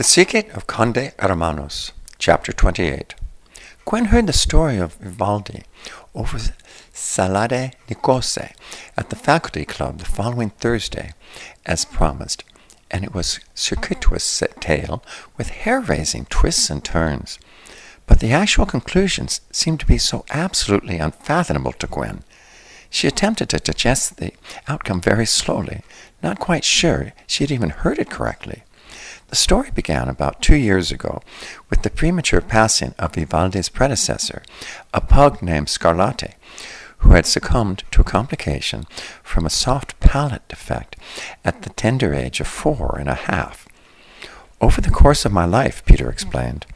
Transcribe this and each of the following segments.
The Secret of Conde Hermanos, Chapter 28. Gwen heard the story of Vivaldi over salade Niçoise at the faculty club the following Thursday, as promised, and it was circuitous tale with hair-raising twists and turns. But the actual conclusions seemed to be so absolutely unfathomable to Gwen. She attempted to digest the outcome very slowly, not quite sure she had even heard it correctly. The story began about two years ago with the premature passing of Vivaldi's predecessor, a pug named Scarlatti, who had succumbed to a complication from a soft palate defect at the tender age of four and a half. Over the course of my life, Peter explained,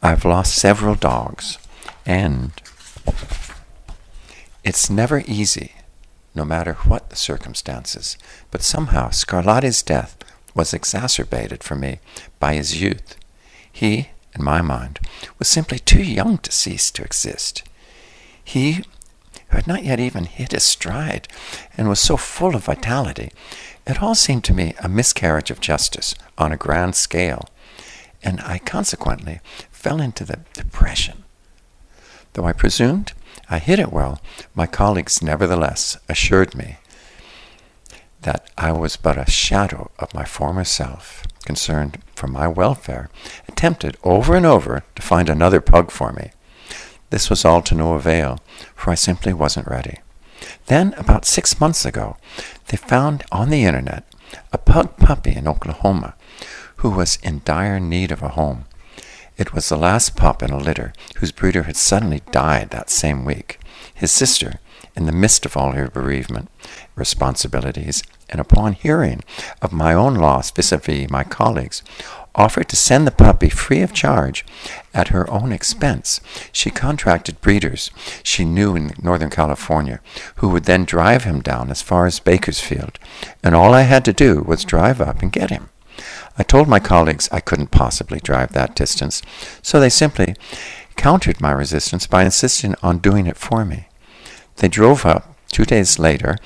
I've lost several dogs, and it's never easy, no matter what the circumstances, but somehow Scarlatti's death was exacerbated for me by his youth. He, in my mind, was simply too young to cease to exist. He, who had not yet even hit his stride and was so full of vitality, it all seemed to me a miscarriage of justice on a grand scale, and I consequently fell into the depression. Though I presumed I hid it well, my colleagues nevertheless assured me that I was but a shadow of my former self, concerned for my welfare, attempted over and over to find another pug for me. This was all to no avail, for I simply wasn't ready. Then, about six months ago, they found on the internet a pug puppy in Oklahoma who was in dire need of a home. It was the last pup in a litter whose breeder had suddenly died that same week. His sister, in the midst of all her bereavement responsibilities, and upon hearing of my own loss vis-a-vis my colleagues, offered to send the puppy free of charge at her own expense. She contracted breeders she knew in Northern California, who would then drive him down as far as Bakersfield, and all I had to do was drive up and get him. I told my colleagues I couldn't possibly drive that distance, so they simply countered my resistance by insisting on doing it for me. They drove up two days later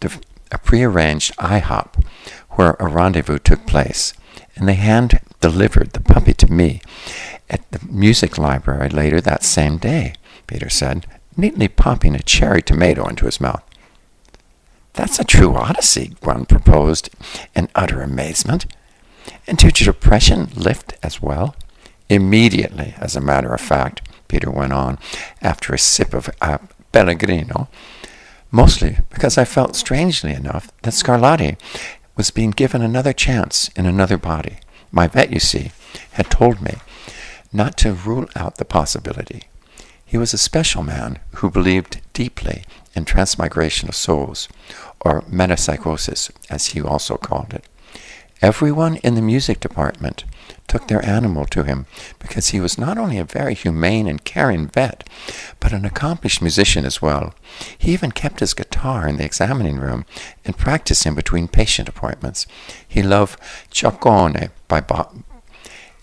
to a prearranged IHOP where a rendezvous took place, and they hand delivered the puppy to me at the music library later that same day, Peter said, neatly popping a cherry tomato into his mouth. That's a true odyssey, Gwen proposed in utter amazement. And did your depression lift as well? Immediately, as a matter of fact, Peter went on, after a sip of uh, Pellegrino, mostly because I felt strangely enough that Scarlatti was being given another chance in another body. My vet, you see, had told me not to rule out the possibility. He was a special man who believed deeply in transmigration of souls, or metempsychosis, as he also called it. Everyone in the music department took their animal to him because he was not only a very humane and caring vet, but an accomplished musician as well. He even kept his guitar in the examining room and practiced in between patient appointments. He loved Ciaccone by Bach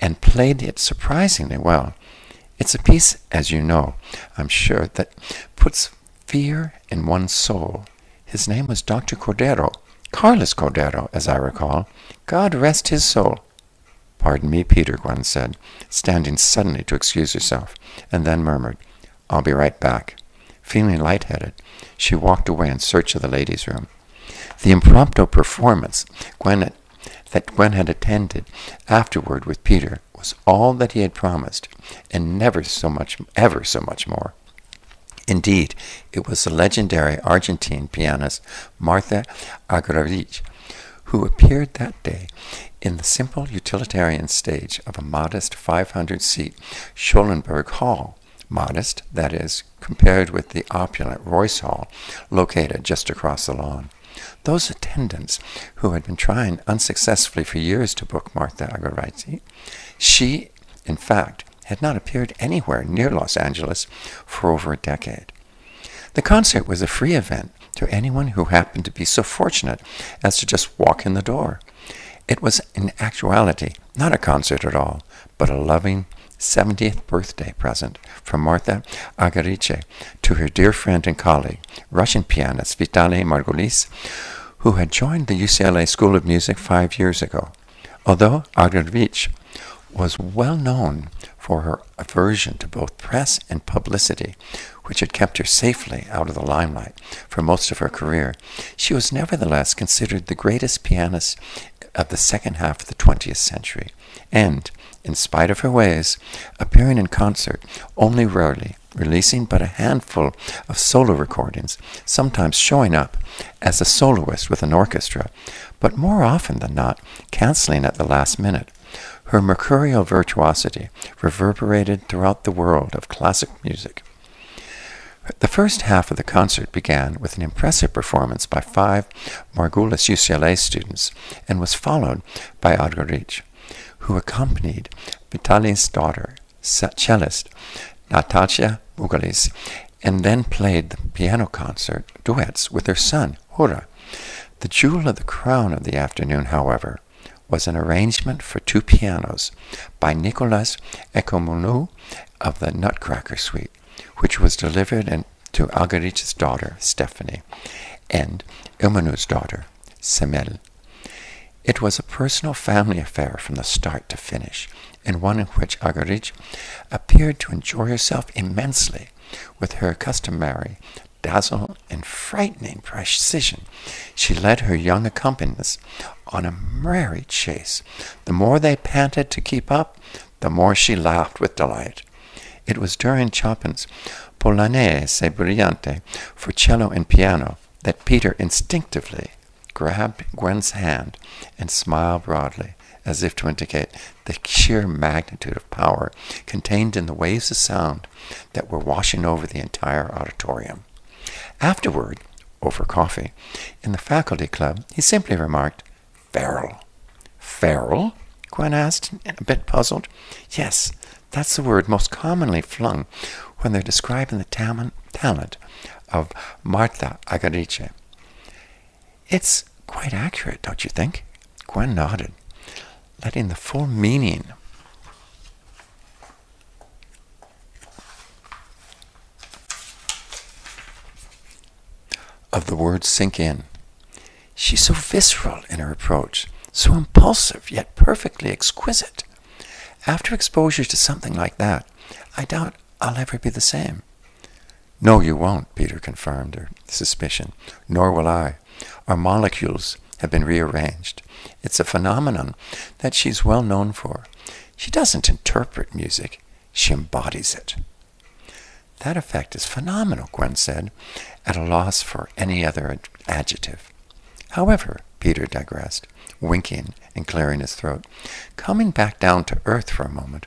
and played it surprisingly well. It's a piece, as you know, I'm sure, that puts fear in one's soul. His name was Dr. Cordero, Carlos Cordero, as I recall. God rest his soul. Pardon me, Peter, Gwen said, standing suddenly to excuse herself, and then murmured, I'll be right back. Feeling light-headed, she walked away in search of the ladies' room. The impromptu performance Gwen that Gwen had attended afterward with Peter was all that he had promised, and never so much, ever so much more. Indeed, it was the legendary Argentine pianist Martha Argerich who appeared that day in the simple utilitarian stage of a modest 500-seat Schoenberg Hall, modest, that is, compared with the opulent Royce Hall located just across the lawn. Those attendants who had been trying unsuccessfully for years to book Martha Argerich, she, in fact, had not appeared anywhere near Los Angeles for over a decade. The concert was a free event to anyone who happened to be so fortunate as to just walk in the door. It was in actuality not a concert at all, but a loving 70th birthday present from Martha Argerich to her dear friend and colleague, Russian pianist Vitaly Margulis, who had joined the UCLA School of Music five years ago. Although Argerich was well known for her aversion to both press and publicity, which had kept her safely out of the limelight for most of her career, she was nevertheless considered the greatest pianist of the second half of the 20th century, and, in spite of her ways, appearing in concert only rarely, releasing but a handful of solo recordings, sometimes showing up as a soloist with an orchestra, but more often than not canceling at the last minute. Her mercurial virtuosity reverberated throughout the world of classic music. The first half of the concert began with an impressive performance by five Margulis UCLA students and was followed by Argerich, who accompanied Vitaly's daughter, cellist Natasha Bugalis, and then played the piano concert duets with her son, Hura. The jewel of the crown of the afternoon, however, was an arrangement for two pianos by Nicolas Economou of the Nutcracker Suite, which was delivered in, to Argerich's daughter, Stephanie, and Economou's daughter, Semel. It was a personal family affair from the start to finish, and one in which Argerich appeared to enjoy herself immensely with her customary dazzle and frightening precision. She led her young accompanist on a merry chase. The more they panted to keep up, the more she laughed with delight. It was during Chopin's Polonaise Brillante for cello and piano that Peter instinctively grabbed Gwen's hand and smiled broadly, as if to indicate the sheer magnitude of power contained in the waves of sound that were washing over the entire auditorium. Afterward, over coffee, in the faculty club, he simply remarked, Feral. Feral? Gwen asked, a bit puzzled. Yes, that's the word most commonly flung when they're describing the talent, talent of Martha Argerich. It's quite accurate, don't you think? Gwen nodded, letting the full meaning of the words sink in. She's so visceral in her approach, so impulsive, yet perfectly exquisite. After exposure to something like that, I doubt I'll ever be the same. No, you won't, Peter confirmed her suspicion. Nor will I. Our molecules have been rearranged. It's a phenomenon that she's well known for. She doesn't interpret music, she embodies it. That effect is phenomenal, Gwen said, at a loss for any other adjective. However, Peter digressed, winking and clearing his throat. Coming back down to earth for a moment,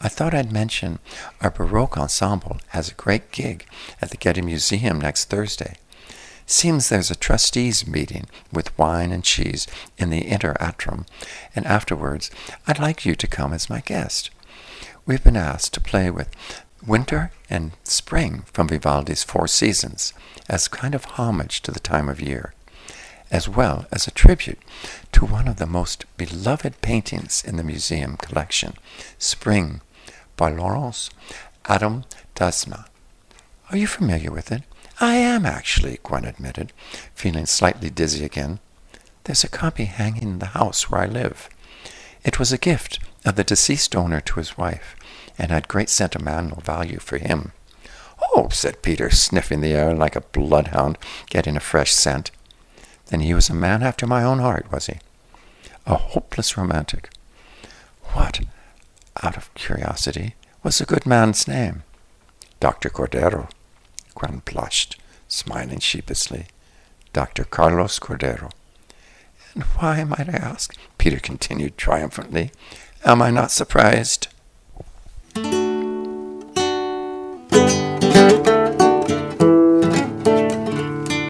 I thought I'd mention our Baroque ensemble has a great gig at the Getty Museum next Thursday. Seems there's a trustees meeting with wine and cheese in the inner atrium, and afterwards I'd like you to come as my guest. We've been asked to play with winter and spring from Vivaldi's Four Seasons as kind of homage to the time of year as well as a tribute to one of the most beloved paintings in the museum collection, Spring, by Laurence Adam Dasma. Are you familiar with it? I am, actually, Gwen admitted, feeling slightly dizzy again. There's a copy hanging in the house where I live. It was a gift of the deceased owner to his wife, and had great sentimental value for him. Oh, said Peter, sniffing the air like a bloodhound getting a fresh scent. Then he was a man after my own heart, was he? A hopeless romantic. What, out of curiosity, was the good man's name? Dr. Cordero. Gwen blushed, smiling sheepishly. Dr. Carlos Cordero. And why, might I ask? Peter continued triumphantly. Am I not surprised?